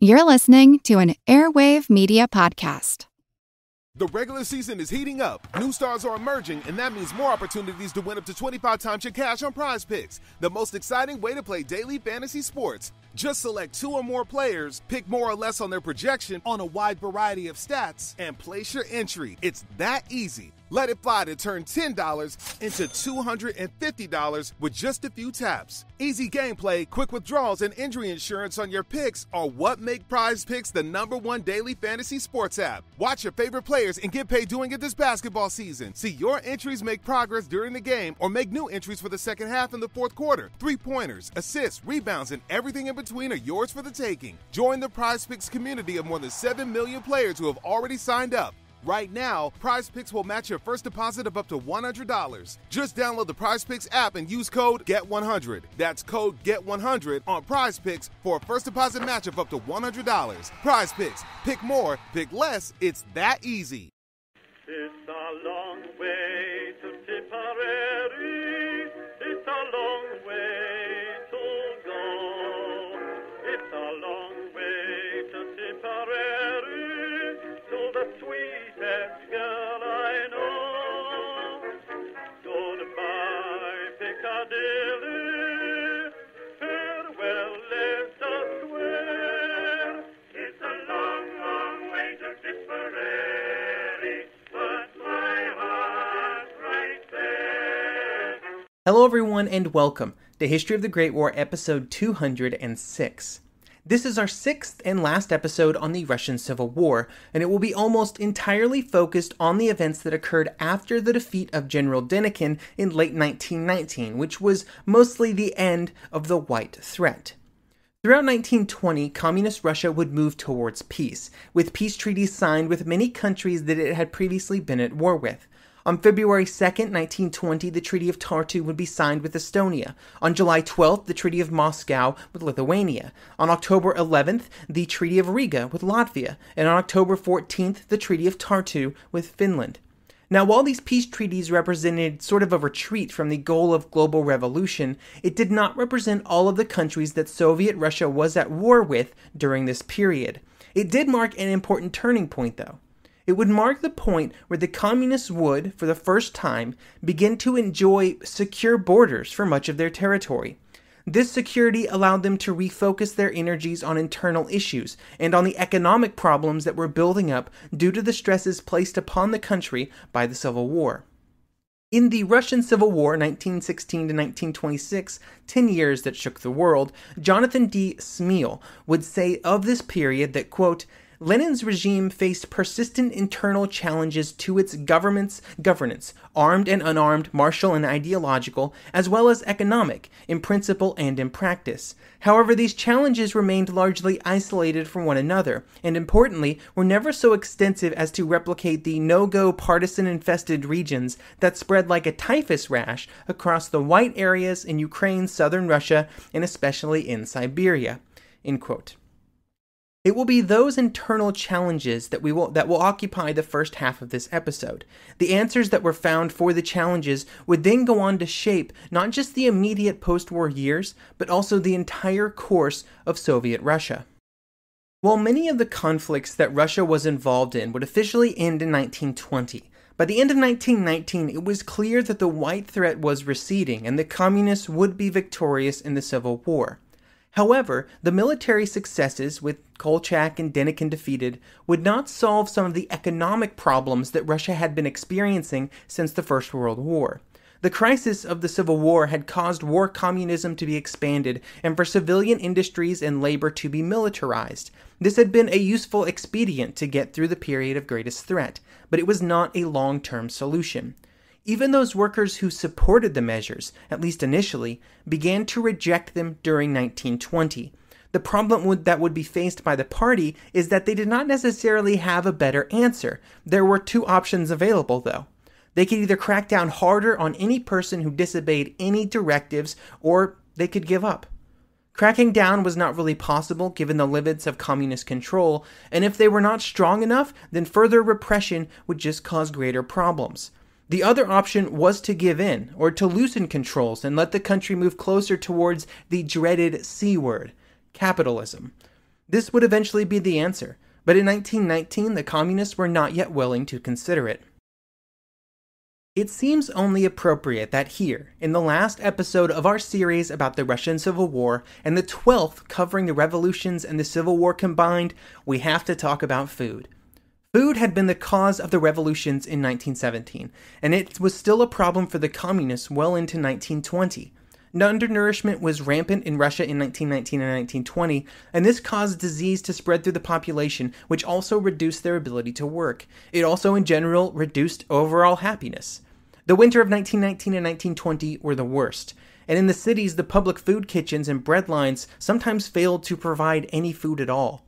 You're listening to an Airwave Media Podcast. The regular season is heating up. New stars are emerging, and that means more opportunities to win up to 25 times your cash on Prize Picks. The most exciting way to play daily fantasy sports. Just select two or more players, pick more or less on their projection on a wide variety of stats, and place your entry. It's that easy. Let it fly to turn $10 into $250 with just a few taps. Easy gameplay, quick withdrawals, and injury insurance on your picks are what make Prize Picks the number one daily fantasy sports app. Watch your favorite players and get paid doing it this basketball season. See your entries make progress during the game or make new entries for the second half and the fourth quarter. Three pointers, assists, rebounds, and everything in between are yours for the taking. Join the Prize Picks community of more than 7 million players who have already signed up. Right now, Prize Picks will match your first deposit of up to $100. Just download the Prize Picks app and use code GET100. That's code GET100 on Prize Picks for a first deposit match of up to $100. Prize Picks. Pick more, pick less. It's that easy. It's everyone, and welcome to History of the Great War, episode 206. This is our sixth and last episode on the Russian Civil War, and it will be almost entirely focused on the events that occurred after the defeat of General Denikin in late 1919, which was mostly the end of the White Threat. Throughout 1920, Communist Russia would move towards peace, with peace treaties signed with many countries that it had previously been at war with. On February 2, 1920, the Treaty of Tartu would be signed with Estonia. On July 12th, the Treaty of Moscow with Lithuania. On October 11th, the Treaty of Riga with Latvia. And on October 14th, the Treaty of Tartu with Finland. Now, while these peace treaties represented sort of a retreat from the goal of global revolution, it did not represent all of the countries that Soviet Russia was at war with during this period. It did mark an important turning point, though. It would mark the point where the communists would, for the first time, begin to enjoy secure borders for much of their territory. This security allowed them to refocus their energies on internal issues and on the economic problems that were building up due to the stresses placed upon the country by the Civil War. In the Russian Civil War, 1916 to 1926, 10 years that shook the world, Jonathan D. Smele would say of this period that, quote, Lenin's regime faced persistent internal challenges to its government's governance, armed and unarmed, martial and ideological, as well as economic, in principle and in practice. However, these challenges remained largely isolated from one another, and importantly, were never so extensive as to replicate the no go partisan infested regions that spread like a typhus rash across the white areas in Ukraine, southern Russia, and especially in Siberia. End quote. It will be those internal challenges that we will that will occupy the first half of this episode. The answers that were found for the challenges would then go on to shape not just the immediate post-war years, but also the entire course of Soviet Russia. While many of the conflicts that Russia was involved in would officially end in 1920, by the end of 1919, it was clear that the white threat was receding and the communists would be victorious in the Civil War. However, the military successes, with Kolchak and Denikin defeated, would not solve some of the economic problems that Russia had been experiencing since the First World War. The crisis of the Civil War had caused war communism to be expanded and for civilian industries and labor to be militarized. This had been a useful expedient to get through the period of greatest threat, but it was not a long term solution. Even those workers who supported the measures, at least initially, began to reject them during 1920. The problem would, that would be faced by the party is that they did not necessarily have a better answer. There were two options available, though. They could either crack down harder on any person who disobeyed any directives, or they could give up. Cracking down was not really possible given the limits of communist control, and if they were not strong enough, then further repression would just cause greater problems. The other option was to give in, or to loosen controls and let the country move closer towards the dreaded C word capitalism. This would eventually be the answer, but in 1919 the communists were not yet willing to consider it. It seems only appropriate that here, in the last episode of our series about the Russian Civil War and the 12th covering the revolutions and the Civil War combined, we have to talk about food. Food had been the cause of the revolutions in 1917, and it was still a problem for the communists well into 1920. Undernourishment was rampant in Russia in 1919 and 1920, and this caused disease to spread through the population, which also reduced their ability to work. It also, in general, reduced overall happiness. The winter of 1919 and 1920 were the worst, and in the cities, the public food kitchens and bread lines sometimes failed to provide any food at all.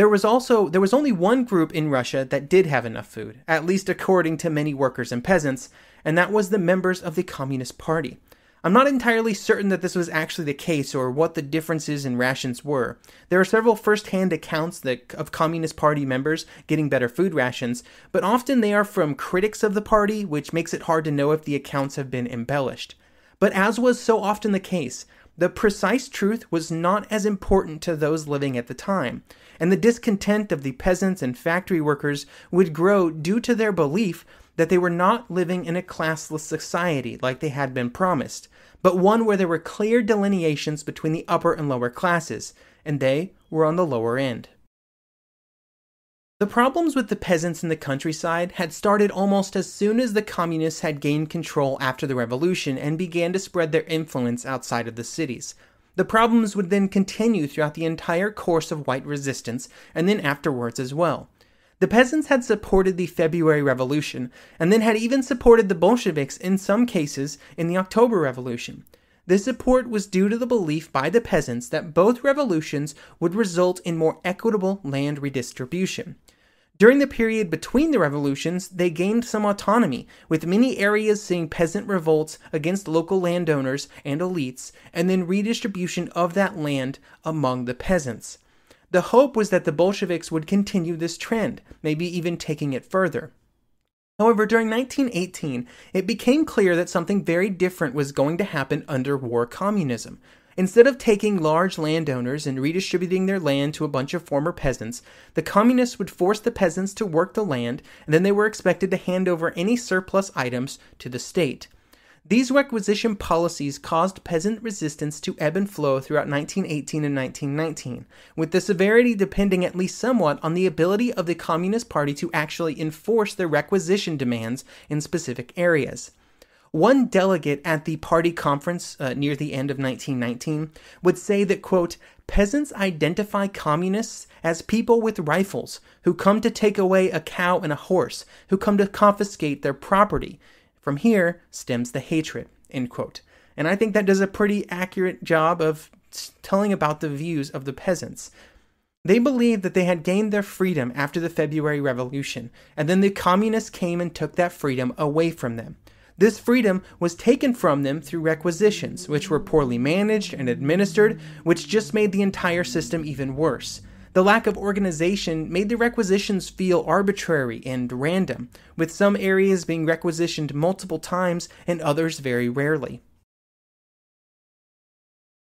There was also there was only one group in Russia that did have enough food, at least according to many workers and peasants, and that was the members of the Communist Party. I'm not entirely certain that this was actually the case or what the differences in rations were. There are several first-hand accounts that, of Communist Party members getting better food rations, but often they are from critics of the party, which makes it hard to know if the accounts have been embellished. But as was so often the case, the precise truth was not as important to those living at the time, and the discontent of the peasants and factory workers would grow due to their belief that they were not living in a classless society like they had been promised, but one where there were clear delineations between the upper and lower classes, and they were on the lower end. The problems with the peasants in the countryside had started almost as soon as the communists had gained control after the revolution and began to spread their influence outside of the cities. The problems would then continue throughout the entire course of white resistance and then afterwards as well. The peasants had supported the February Revolution, and then had even supported the Bolsheviks in some cases in the October Revolution. This support was due to the belief by the peasants that both revolutions would result in more equitable land redistribution. During the period between the revolutions, they gained some autonomy, with many areas seeing peasant revolts against local landowners and elites, and then redistribution of that land among the peasants. The hope was that the Bolsheviks would continue this trend, maybe even taking it further. However, during 1918, it became clear that something very different was going to happen under war communism. Instead of taking large landowners and redistributing their land to a bunch of former peasants, the communists would force the peasants to work the land, and then they were expected to hand over any surplus items to the state. These requisition policies caused peasant resistance to ebb and flow throughout 1918 and 1919, with the severity depending at least somewhat on the ability of the Communist Party to actually enforce their requisition demands in specific areas. One delegate at the party conference uh, near the end of 1919 would say that, quote, peasants identify communists as people with rifles who come to take away a cow and a horse, who come to confiscate their property. From here stems the hatred, end quote. And I think that does a pretty accurate job of telling about the views of the peasants. They believed that they had gained their freedom after the February Revolution, and then the communists came and took that freedom away from them. This freedom was taken from them through requisitions, which were poorly managed and administered, which just made the entire system even worse. The lack of organization made the requisitions feel arbitrary and random, with some areas being requisitioned multiple times and others very rarely.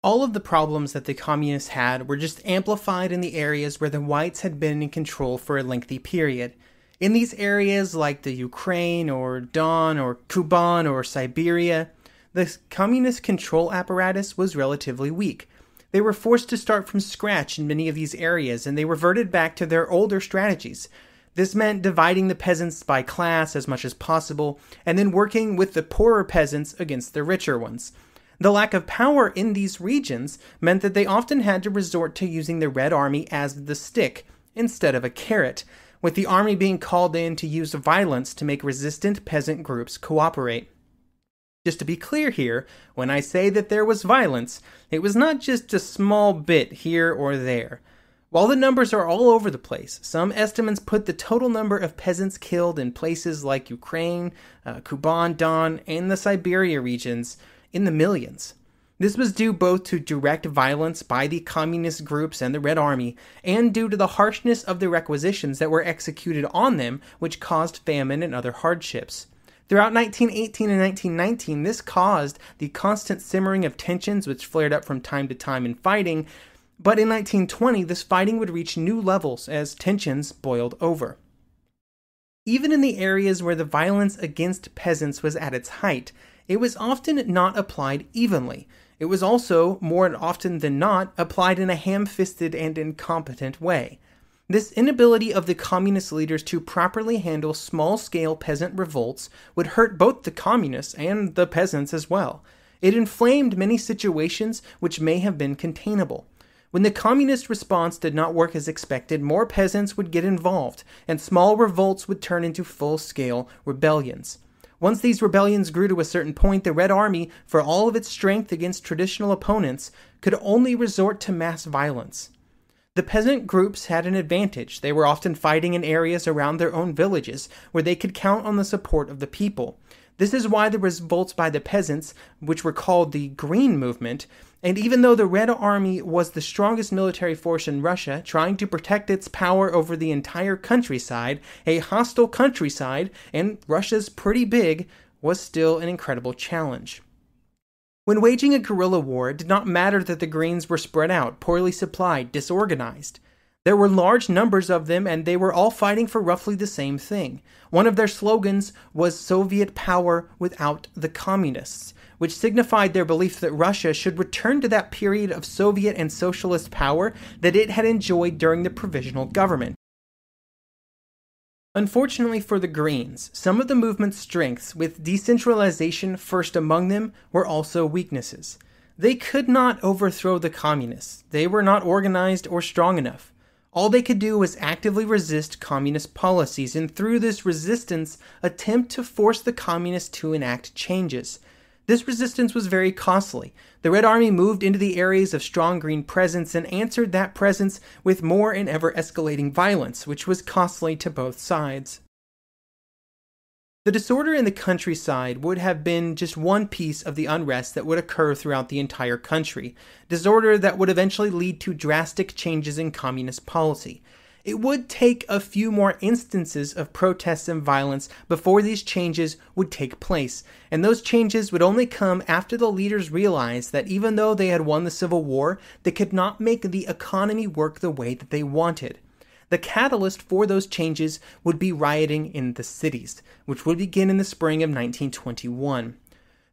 All of the problems that the communists had were just amplified in the areas where the whites had been in control for a lengthy period. In these areas like the Ukraine or Don or Kuban or Siberia, the communist control apparatus was relatively weak, they were forced to start from scratch in many of these areas, and they reverted back to their older strategies. This meant dividing the peasants by class as much as possible, and then working with the poorer peasants against the richer ones. The lack of power in these regions meant that they often had to resort to using the Red Army as the stick instead of a carrot, with the army being called in to use violence to make resistant peasant groups cooperate. Just to be clear here, when I say that there was violence, it was not just a small bit here or there. While the numbers are all over the place, some estimates put the total number of peasants killed in places like Ukraine, uh, Kuban, Don, and the Siberia regions in the millions. This was due both to direct violence by the communist groups and the Red Army, and due to the harshness of the requisitions that were executed on them, which caused famine and other hardships. Throughout 1918 and 1919, this caused the constant simmering of tensions which flared up from time to time in fighting, But in 1920, this fighting would reach new levels as tensions boiled over. Even in the areas where the violence against peasants was at its height, it was often not applied evenly. It was also, more often than not, applied in a ham fisted and incompetent way. This inability of the communist leaders to properly handle small scale peasant revolts would hurt both the communists and the peasants as well. It inflamed many situations which may have been containable. When the communist response did not work as expected, more peasants would get involved, and small revolts would turn into full scale rebellions. Once these rebellions grew to a certain point, the Red Army, for all of its strength against traditional opponents, could only resort to mass violence. The peasant groups had an advantage. They were often fighting in areas around their own villages, where they could count on the support of the people. This is why the revolts by the peasants, which were called the Green Movement, and even though the Red Army was the strongest military force in Russia, trying to protect its power over the entire countryside, a hostile countryside, and Russia's pretty big, was still an incredible challenge. When waging a guerrilla war, it did not matter that the Greens were spread out, poorly supplied, disorganized. There were large numbers of them, and they were all fighting for roughly the same thing. One of their slogans was Soviet power without the communists, which signified their belief that Russia should return to that period of Soviet and socialist power that it had enjoyed during the provisional government. Unfortunately for the Greens, some of the movement's strengths, with decentralization first among them, were also weaknesses. They could not overthrow the communists. They were not organized or strong enough. All they could do was actively resist communist policies, and through this resistance, attempt to force the communists to enact changes. This resistance was very costly. The Red Army moved into the areas of strong green presence and answered that presence with more and ever escalating violence, which was costly to both sides. The disorder in the countryside would have been just one piece of the unrest that would occur throughout the entire country, disorder that would eventually lead to drastic changes in communist policy. It would take a few more instances of protests and violence before these changes would take place, and those changes would only come after the leaders realized that even though they had won the Civil War, they could not make the economy work the way that they wanted. The catalyst for those changes would be rioting in the cities, which would begin in the spring of 1921.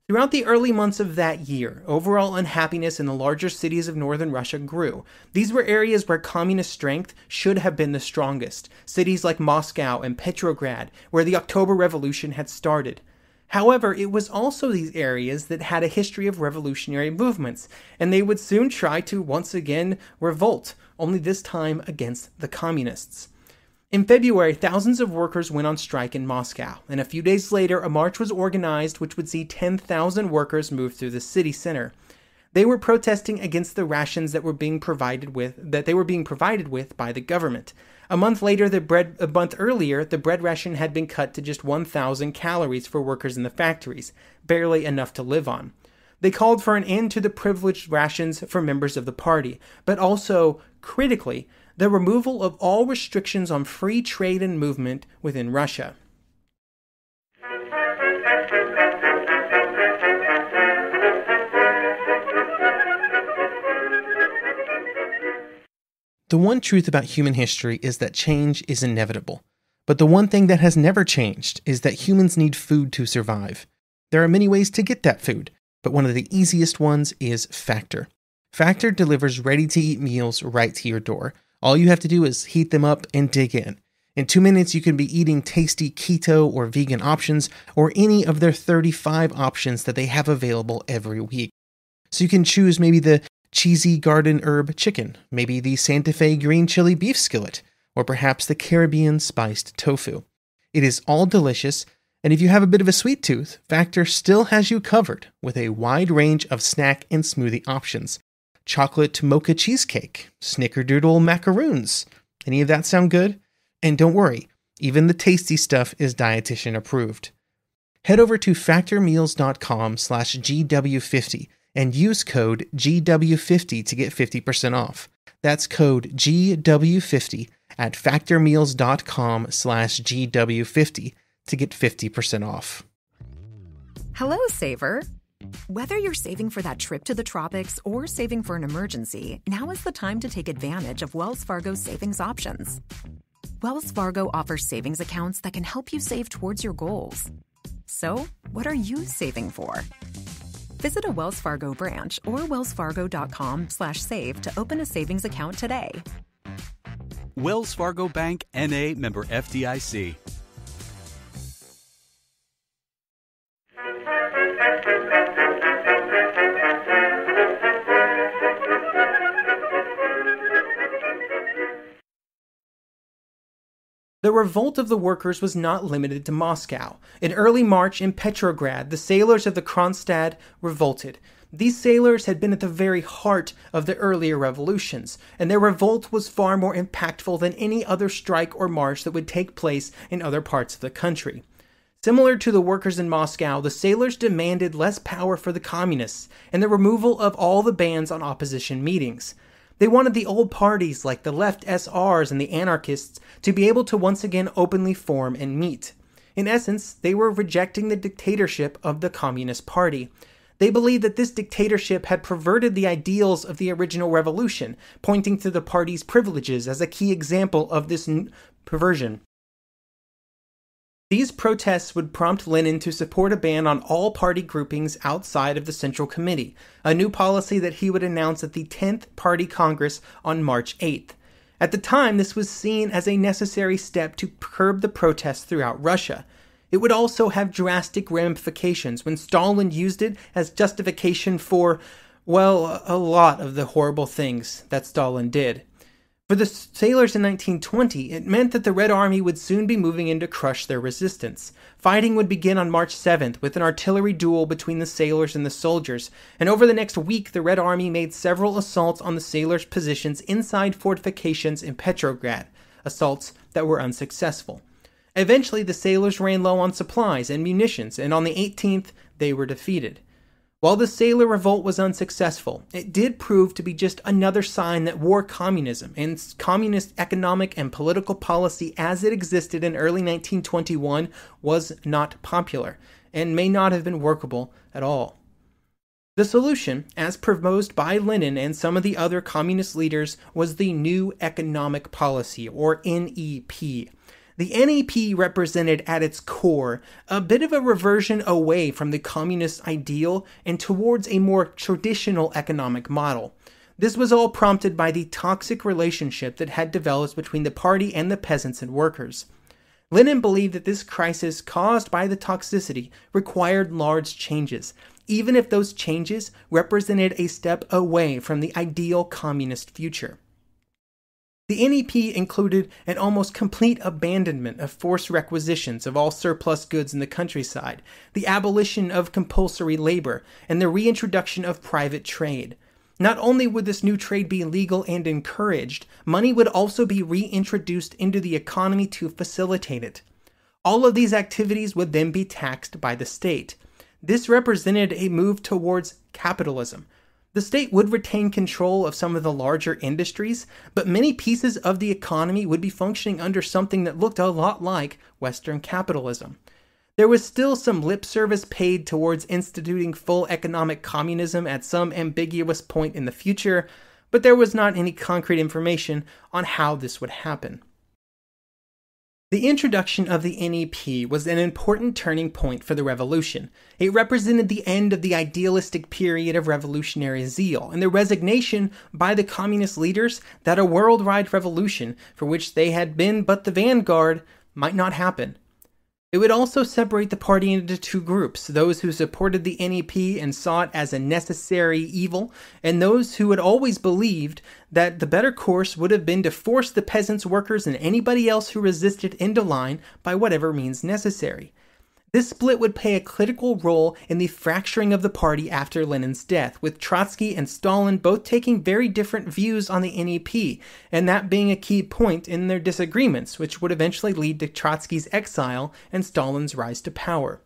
Throughout the early months of that year, overall unhappiness in the larger cities of northern Russia grew. These were areas where communist strength should have been the strongest, cities like Moscow and Petrograd, where the October Revolution had started. However, it was also these areas that had a history of revolutionary movements, and they would soon try to once again revolt, only this time against the communists. In February, thousands of workers went on strike in Moscow, and a few days later, a march was organized which would see 10,000 workers move through the city center. They were protesting against the rations that were being provided with that they were being provided with by the government. A month later, the bread a month earlier, the bread ration had been cut to just 1,000 calories for workers in the factories, barely enough to live on. They called for an end to the privileged rations for members of the party, but also, critically, the removal of all restrictions on free trade and movement within Russia. The one truth about human history is that change is inevitable. But the one thing that has never changed is that humans need food to survive. There are many ways to get that food, but one of the easiest ones is Factor. Factor delivers ready to eat meals right to your door. All you have to do is heat them up and dig in. In two minutes, you can be eating tasty keto or vegan options or any of their 35 options that they have available every week. So you can choose maybe the cheesy garden herb chicken, maybe the Santa Fe green chili beef skillet, or perhaps the Caribbean spiced tofu. It is all delicious, and if you have a bit of a sweet tooth, Factor still has you covered with a wide range of snack and smoothie options. Chocolate mocha cheesecake, snickerdoodle macaroons. Any of that sound good? And don't worry, even the tasty stuff is dietitian approved. Head over to factormeals.com slash GW50 and use code GW50 to get 50% off. That's code GW50 at factormeals.com slash GW50 to get 50% off. Hello, Saver. Whether you're saving for that trip to the tropics or saving for an emergency, now is the time to take advantage of Wells Fargo's savings options. Wells Fargo offers savings accounts that can help you save towards your goals. So, what are you saving for? Visit a Wells Fargo branch or wellsfargo.com/save to open a savings account today. Wells Fargo Bank NA member FDIC. The revolt of the workers was not limited to Moscow. In early March in Petrograd, the sailors of the Kronstadt revolted. These sailors had been at the very heart of the earlier revolutions, and their revolt was far more impactful than any other strike or march that would take place in other parts of the country. Similar to the workers in Moscow, the sailors demanded less power for the communists and the removal of all the bans on opposition meetings. They wanted the old parties like the left SRs and the anarchists to be able to once again openly form and meet. In essence, they were rejecting the dictatorship of the Communist Party. They believed that this dictatorship had perverted the ideals of the original revolution, pointing to the party's privileges as a key example of this perversion. These protests would prompt Lenin to support a ban on all party groupings outside of the Central Committee, a new policy that he would announce at the 10th Party Congress on March 8th. At the time, this was seen as a necessary step to curb the protests throughout Russia. It would also have drastic ramifications when Stalin used it as justification for, well, a lot of the horrible things that Stalin did. For the sailors in 1920, it meant that the Red Army would soon be moving in to crush their resistance. Fighting would begin on March 7th with an artillery duel between the sailors and the soldiers, and over the next week, the Red Army made several assaults on the sailors' positions inside fortifications in Petrograd, assaults that were unsuccessful. Eventually, the sailors ran low on supplies and munitions, and on the 18th, they were defeated. While the sailor revolt was unsuccessful, it did prove to be just another sign that war communism and communist economic and political policy as it existed in early 1921 was not popular and may not have been workable at all. The solution, as proposed by Lenin and some of the other communist leaders, was the New Economic Policy, or NEP, the NEP represented at its core a bit of a reversion away from the communist ideal and towards a more traditional economic model. This was all prompted by the toxic relationship that had developed between the party and the peasants and workers. Lenin believed that this crisis caused by the toxicity required large changes, even if those changes represented a step away from the ideal communist future. The NEP included an almost complete abandonment of forced requisitions of all surplus goods in the countryside, the abolition of compulsory labor, and the reintroduction of private trade. Not only would this new trade be legal and encouraged, money would also be reintroduced into the economy to facilitate it. All of these activities would then be taxed by the state. This represented a move towards capitalism, the state would retain control of some of the larger industries, but many pieces of the economy would be functioning under something that looked a lot like Western capitalism. There was still some lip service paid towards instituting full economic communism at some ambiguous point in the future, but there was not any concrete information on how this would happen. The introduction of the NEP was an important turning point for the revolution. It represented the end of the idealistic period of revolutionary zeal and the resignation by the communist leaders that a worldwide revolution, for which they had been but the vanguard, might not happen. It would also separate the party into two groups those who supported the NEP and saw it as a necessary evil, and those who had always believed that the better course would have been to force the peasants, workers, and anybody else who resisted into line by whatever means necessary. This split would play a critical role in the fracturing of the party after Lenin's death, with Trotsky and Stalin both taking very different views on the NEP, and that being a key point in their disagreements, which would eventually lead to Trotsky's exile and Stalin's rise to power.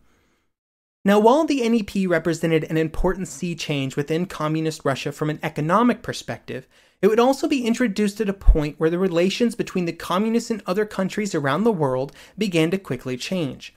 Now, while the NEP represented an important sea change within communist Russia from an economic perspective, it would also be introduced at a point where the relations between the communists and other countries around the world began to quickly change.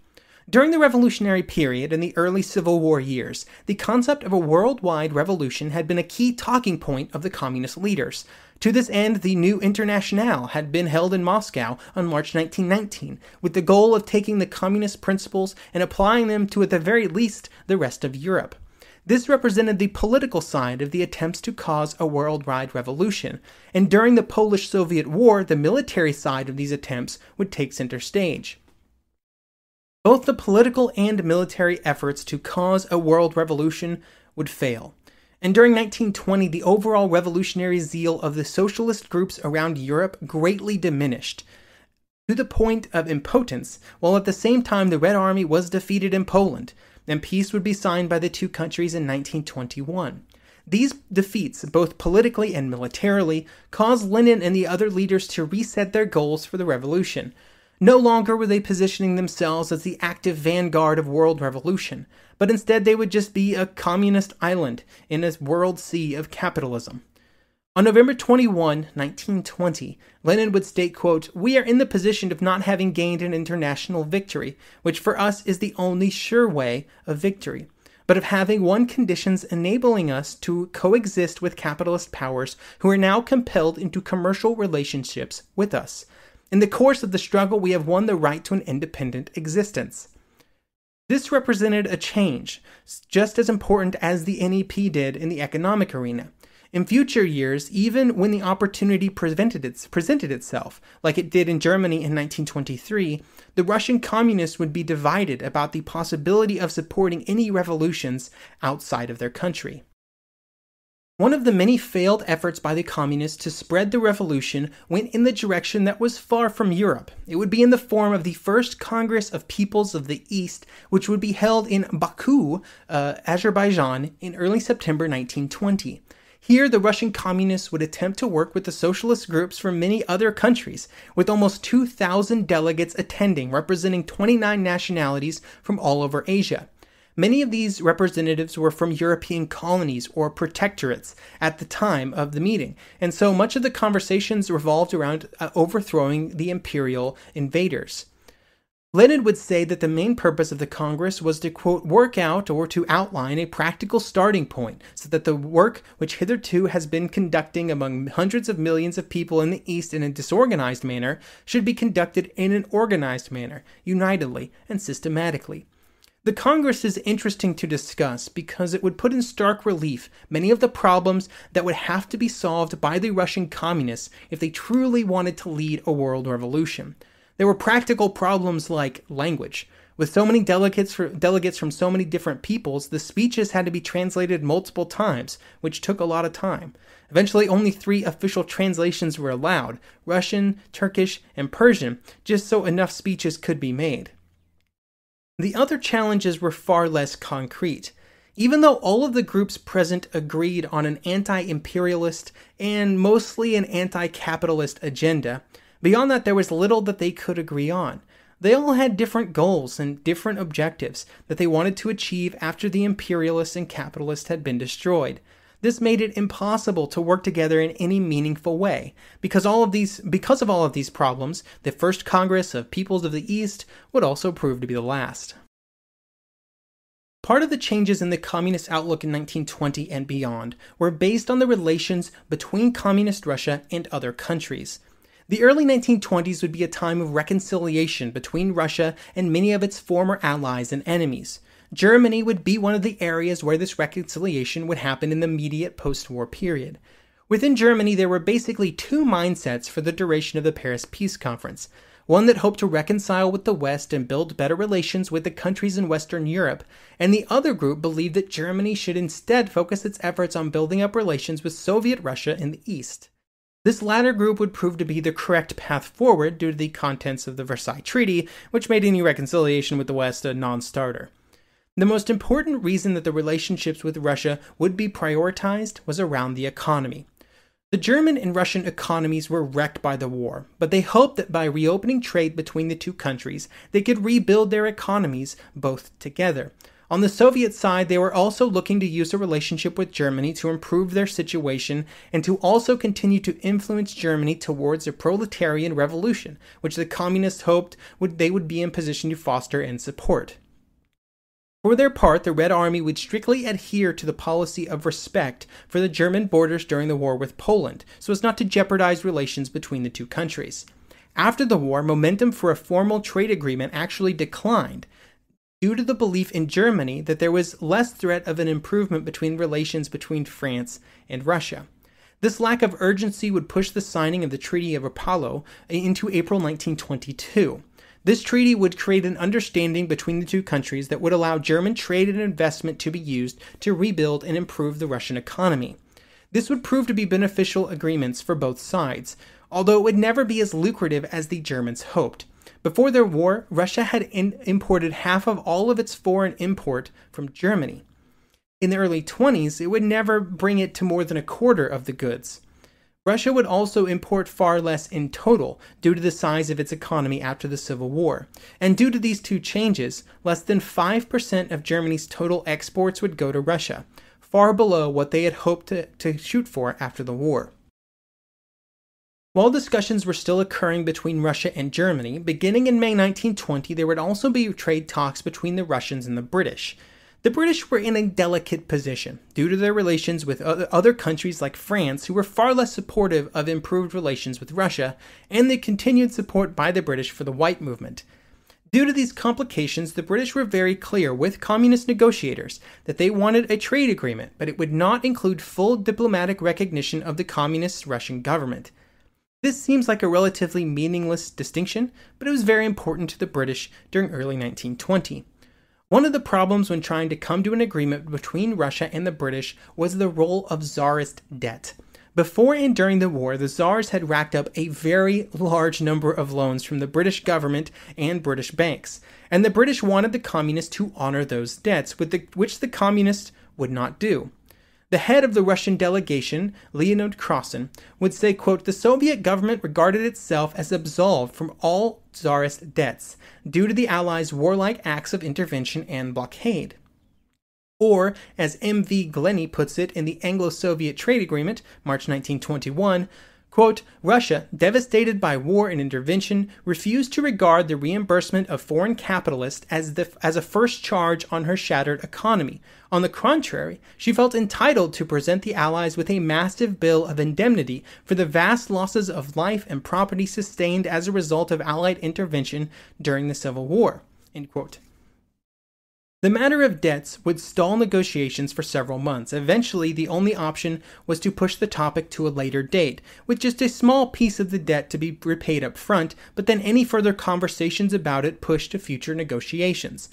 During the revolutionary period and the early Civil War years, the concept of a worldwide revolution had been a key talking point of the communist leaders. To this end, the new Internationale had been held in Moscow on March 1919, with the goal of taking the communist principles and applying them to, at the very least, the rest of Europe. This represented the political side of the attempts to cause a worldwide revolution, and during the Polish Soviet War, the military side of these attempts would take center stage. Both the political and military efforts to cause a world revolution would fail. And during 1920, the overall revolutionary zeal of the socialist groups around Europe greatly diminished to the point of impotence, while at the same time the Red Army was defeated in Poland, and peace would be signed by the two countries in 1921. These defeats, both politically and militarily, caused Lenin and the other leaders to reset their goals for the revolution. No longer were they positioning themselves as the active vanguard of world revolution, but instead they would just be a communist island in a world sea of capitalism. On November 21, 1920, Lenin would state, quote, We are in the position of not having gained an international victory, which for us is the only sure way of victory, but of having won conditions enabling us to coexist with capitalist powers who are now compelled into commercial relationships with us. In the course of the struggle, we have won the right to an independent existence. This represented a change, just as important as the NEP did in the economic arena. In future years, even when the opportunity presented, its, presented itself, like it did in Germany in 1923, the Russian communists would be divided about the possibility of supporting any revolutions outside of their country. One of the many failed efforts by the communists to spread the revolution went in the direction that was far from Europe. It would be in the form of the First Congress of Peoples of the East, which would be held in Baku, uh, Azerbaijan, in early September 1920. Here, the Russian communists would attempt to work with the socialist groups from many other countries, with almost 2,000 delegates attending, representing 29 nationalities from all over Asia. Many of these representatives were from European colonies or protectorates at the time of the meeting, and so much of the conversations revolved around uh, overthrowing the imperial invaders. Lenin would say that the main purpose of the Congress was to, quote, work out or to outline a practical starting point so that the work which hitherto has been conducting among hundreds of millions of people in the East in a disorganized manner should be conducted in an organized manner, unitedly and systematically. The Congress is interesting to discuss because it would put in stark relief many of the problems that would have to be solved by the Russian communists if they truly wanted to lead a world revolution. There were practical problems like language. With so many delegates, for, delegates from so many different peoples, the speeches had to be translated multiple times, which took a lot of time. Eventually, only three official translations were allowed Russian, Turkish, and Persian, just so enough speeches could be made. The other challenges were far less concrete. Even though all of the groups present agreed on an anti imperialist and mostly an anti capitalist agenda, Beyond that, there was little that they could agree on. They all had different goals and different objectives that they wanted to achieve after the imperialists and capitalists had been destroyed. This made it impossible to work together in any meaningful way. Because all of these because of all of these problems, the first Congress of Peoples of the East would also prove to be the last. Part of the changes in the communist outlook in 1920 and beyond were based on the relations between communist Russia and other countries. The early 1920s would be a time of reconciliation between Russia and many of its former allies and enemies. Germany would be one of the areas where this reconciliation would happen in the immediate post war period. Within Germany, there were basically two mindsets for the duration of the Paris Peace Conference one that hoped to reconcile with the West and build better relations with the countries in Western Europe, and the other group believed that Germany should instead focus its efforts on building up relations with Soviet Russia in the East. This latter group would prove to be the correct path forward due to the contents of the Versailles Treaty, which made any reconciliation with the West a non starter. The most important reason that the relationships with Russia would be prioritized was around the economy. The German and Russian economies were wrecked by the war, but they hoped that by reopening trade between the two countries, they could rebuild their economies both together. On the Soviet side, they were also looking to use a relationship with Germany to improve their situation and to also continue to influence Germany towards a proletarian revolution, which the communists hoped would they would be in position to foster and support. For their part, the Red Army would strictly adhere to the policy of respect for the German borders during the war with Poland, so as not to jeopardize relations between the two countries. After the war, momentum for a formal trade agreement actually declined, due to the belief in Germany that there was less threat of an improvement between relations between France and Russia. This lack of urgency would push the signing of the Treaty of Rapallo into April 1922. This treaty would create an understanding between the two countries that would allow German trade and investment to be used to rebuild and improve the Russian economy. This would prove to be beneficial agreements for both sides, although it would never be as lucrative as the Germans hoped. Before their war, Russia had in- imported half of all of its foreign import from Germany. In the early 20s, it would never bring it to more than a quarter of the goods. Russia would also import far less in total due to the size of its economy after the Civil War. And due to these two changes, less than 5% of Germany's total exports would go to Russia, far below what they had hoped to, to shoot for after the war. While discussions were still occurring between Russia and Germany, beginning in May 1920, there would also be trade talks between the Russians and the British. The British were in a delicate position due to their relations with other countries like France, who were far less supportive of improved relations with Russia, and the continued support by the British for the White Movement. Due to these complications, the British were very clear with communist negotiators that they wanted a trade agreement, but it would not include full diplomatic recognition of the communist Russian government. This seems like a relatively meaningless distinction, but it was very important to the British during early 1920. One of the problems when trying to come to an agreement between Russia and the British was the role of czarist debt. Before and during the war, the czars had racked up a very large number of loans from the British government and British banks, and the British wanted the communists to honor those debts, the, which the communists would not do. The head of the Russian delegation, Leonid Krassin, would say, quote, the Soviet government regarded itself as absolved from all czarist debts due to the Allies' warlike acts of intervention and blockade. Or, as M.V. Glenny puts it in the Anglo Soviet Trade Agreement, March 1921, Quote, Russia, devastated by war and intervention, refused to regard the reimbursement of foreign capitalists as, the, as a first charge on her shattered economy. On the contrary, she felt entitled to present the Allies with a massive bill of indemnity for the vast losses of life and property sustained as a result of Allied intervention during the Civil War. The matter of debts would stall negotiations for several months. Eventually, the only option was to push the topic to a later date, with just a small piece of the debt to be repaid up front, but then any further conversations about it pushed to future negotiations.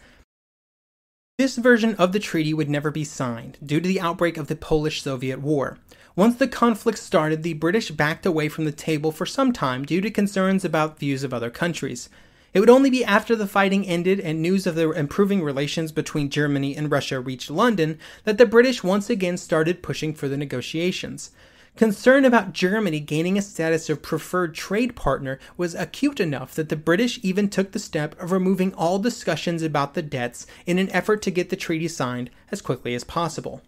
This version of the treaty would never be signed, due to the outbreak of the Polish Soviet War. Once the conflict started, the British backed away from the table for some time due to concerns about views of other countries. It would only be after the fighting ended and news of the improving relations between Germany and Russia reached London that the British once again started pushing for the negotiations. Concern about Germany gaining a status of preferred trade partner was acute enough that the British even took the step of removing all discussions about the debts in an effort to get the treaty signed as quickly as possible.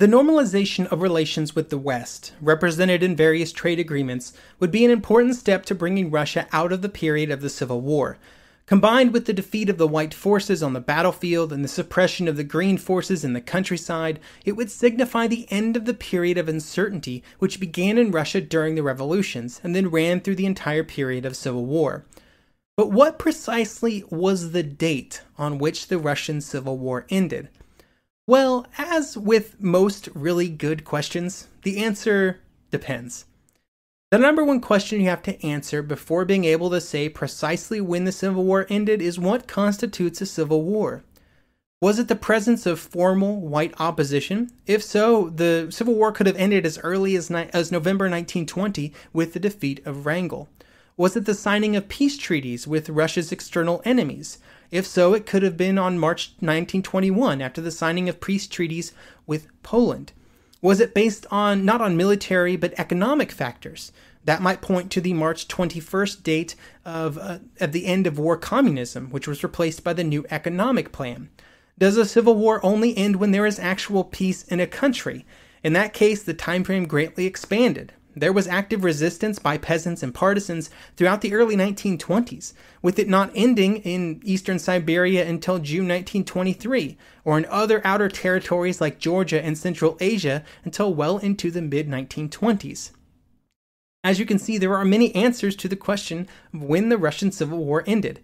The normalization of relations with the West, represented in various trade agreements, would be an important step to bringing Russia out of the period of the Civil War. Combined with the defeat of the white forces on the battlefield and the suppression of the green forces in the countryside, it would signify the end of the period of uncertainty which began in Russia during the revolutions and then ran through the entire period of civil war. But what precisely was the date on which the Russian Civil War ended? Well, as with most really good questions, the answer depends. The number one question you have to answer before being able to say precisely when the Civil War ended is what constitutes a civil war? Was it the presence of formal white opposition? If so, the Civil War could have ended as early as, as November 1920 with the defeat of Wrangel. Was it the signing of peace treaties with Russia's external enemies? If so, it could have been on March 1921 after the signing of peace treaties with Poland. Was it based on not on military but economic factors? That might point to the March 21st date of, uh, of the end of war communism, which was replaced by the new economic plan. Does a civil war only end when there is actual peace in a country? In that case, the time frame greatly expanded. There was active resistance by peasants and partisans throughout the early 1920s, with it not ending in eastern Siberia until June 1923, or in other outer territories like Georgia and Central Asia until well into the mid 1920s. As you can see, there are many answers to the question of when the Russian Civil War ended.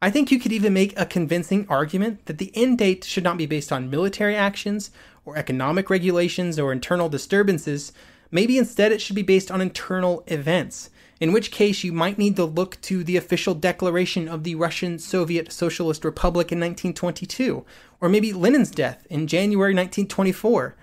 I think you could even make a convincing argument that the end date should not be based on military actions, or economic regulations, or internal disturbances, Maybe instead it should be based on internal events, in which case you might need to look to the official declaration of the Russian Soviet Socialist Republic in 1922, or maybe Lenin's death in January 1924.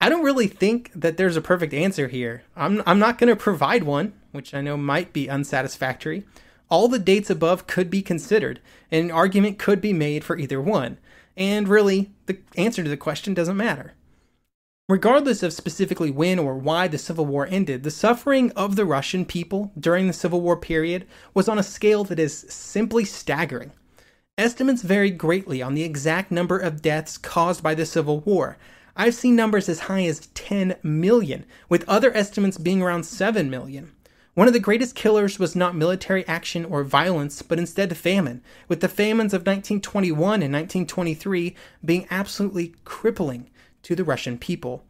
I don't really think that there's a perfect answer here. I'm, I'm not going to provide one, which I know might be unsatisfactory. All the dates above could be considered, and an argument could be made for either one. And really, the answer to the question doesn't matter. Regardless of specifically when or why the Civil War ended, the suffering of the Russian people during the Civil War period was on a scale that is simply staggering. Estimates vary greatly on the exact number of deaths caused by the Civil War. I've seen numbers as high as 10 million, with other estimates being around 7 million. One of the greatest killers was not military action or violence, but instead famine, with the famines of 1921 and 1923 being absolutely crippling to the Russian people.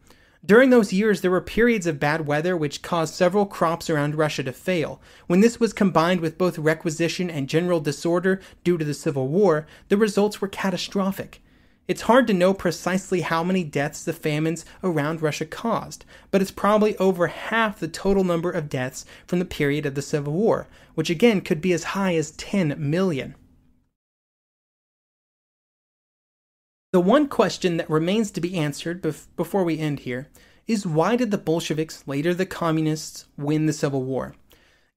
During those years, there were periods of bad weather which caused several crops around Russia to fail. When this was combined with both requisition and general disorder due to the Civil War, the results were catastrophic. It's hard to know precisely how many deaths the famines around Russia caused, but it's probably over half the total number of deaths from the period of the Civil War, which again could be as high as 10 million. The one question that remains to be answered bef- before we end here is why did the Bolsheviks, later the Communists, win the Civil War?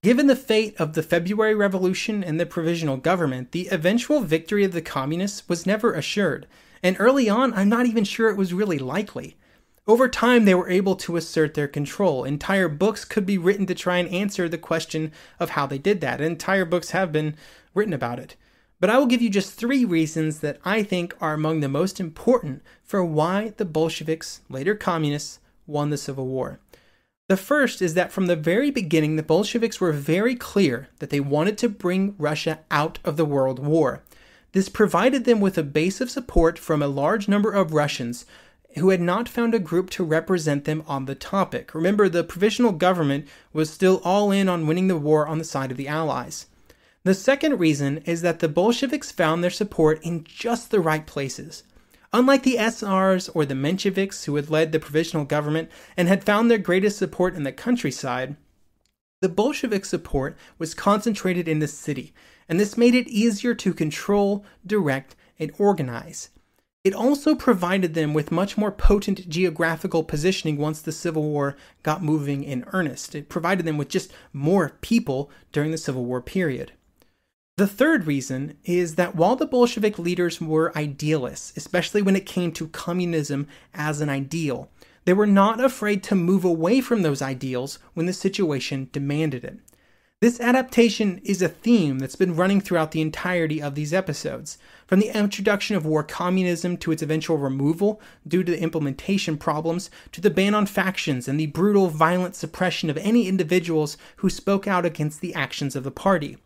Given the fate of the February Revolution and the Provisional Government, the eventual victory of the Communists was never assured, and early on, I'm not even sure it was really likely. Over time, they were able to assert their control. Entire books could be written to try and answer the question of how they did that. Entire books have been written about it. But I will give you just three reasons that I think are among the most important for why the Bolsheviks, later communists, won the Civil War. The first is that from the very beginning, the Bolsheviks were very clear that they wanted to bring Russia out of the World War. This provided them with a base of support from a large number of Russians who had not found a group to represent them on the topic. Remember, the provisional government was still all in on winning the war on the side of the Allies. The second reason is that the Bolsheviks found their support in just the right places. Unlike the SRs or the Mensheviks, who had led the provisional government and had found their greatest support in the countryside, the Bolshevik support was concentrated in the city, and this made it easier to control, direct, and organize. It also provided them with much more potent geographical positioning once the Civil War got moving in earnest. It provided them with just more people during the Civil War period. The third reason is that while the Bolshevik leaders were idealists, especially when it came to communism as an ideal, they were not afraid to move away from those ideals when the situation demanded it. This adaptation is a theme that's been running throughout the entirety of these episodes, from the introduction of war communism to its eventual removal due to the implementation problems, to the ban on factions and the brutal, violent suppression of any individuals who spoke out against the actions of the party.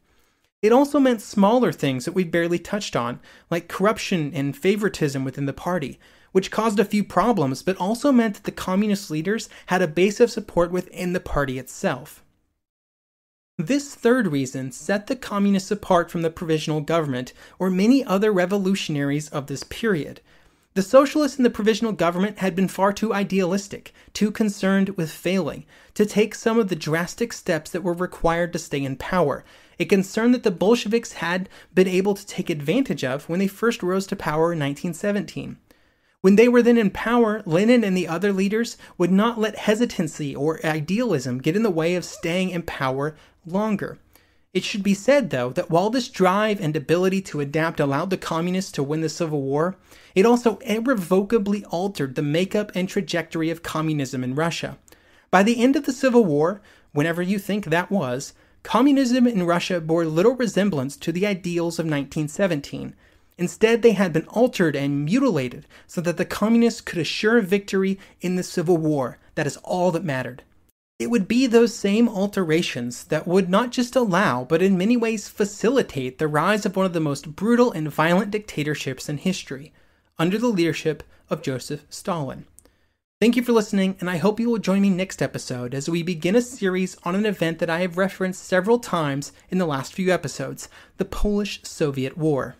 It also meant smaller things that we've barely touched on, like corruption and favoritism within the party, which caused a few problems, but also meant that the communist leaders had a base of support within the party itself. This third reason set the communists apart from the provisional government or many other revolutionaries of this period. The socialists in the provisional government had been far too idealistic, too concerned with failing, to take some of the drastic steps that were required to stay in power, a concern that the Bolsheviks had been able to take advantage of when they first rose to power in 1917. When they were then in power, Lenin and the other leaders would not let hesitancy or idealism get in the way of staying in power longer. It should be said, though, that while this drive and ability to adapt allowed the communists to win the Civil War, it also irrevocably altered the makeup and trajectory of communism in Russia. By the end of the Civil War, whenever you think that was, communism in Russia bore little resemblance to the ideals of 1917. Instead, they had been altered and mutilated so that the communists could assure victory in the Civil War. That is all that mattered. It would be those same alterations that would not just allow, but in many ways facilitate the rise of one of the most brutal and violent dictatorships in history, under the leadership of Joseph Stalin. Thank you for listening, and I hope you will join me next episode as we begin a series on an event that I have referenced several times in the last few episodes the Polish Soviet War.